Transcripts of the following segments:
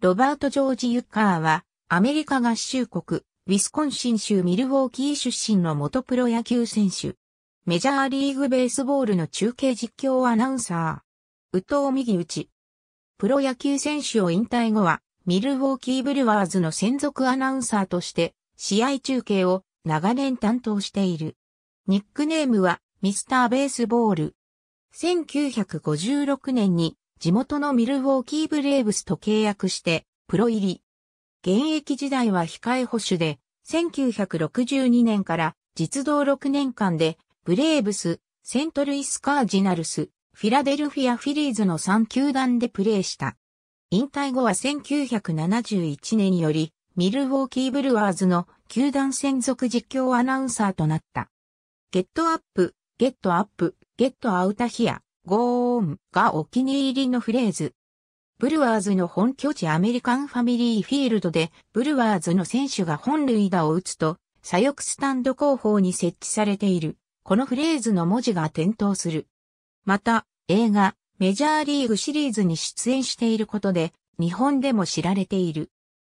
ロバート・ジョージ・ユッカーは、アメリカ合衆国、ウィスコンシン州ミルウォーキー出身の元プロ野球選手。メジャーリーグベースボールの中継実況アナウンサー。宇藤右打ち。プロ野球選手を引退後は、ミルウォーキーブルワーズの専属アナウンサーとして、試合中継を長年担当している。ニックネームは、ミスターベースボール。1956年に地元のミルウォーキーブレーブスと契約してプロ入り。現役時代は控え捕手で、1962年から実働6年間でブレーブス、セントルイスカージナルス、フィラデルフィアフィリーズの3球団でプレーした。引退後は1971年よりミルウォーキーブルワーズの球団専属実況アナウンサーとなった。 Get up, get up, get outta here, gone がお気に入りのフレーズ。ブルワーズの本拠地アメリカンファミリーフィールドで、ブルワーズの選手が本塁打を打つと、左翼スタンド後方に設置されている、このフレーズの文字が点灯する。また、映画、メジャーリーグシリーズに出演していることで、日本でも知られている。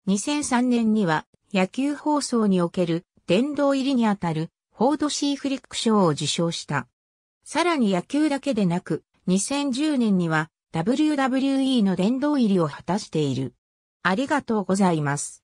2003年には、野球放送における殿堂入りにあたる、フォードシーフリック賞を受賞した。さらに野球だけでなく、2010年には WWE の殿堂入りを果たしている。ありがとうございます。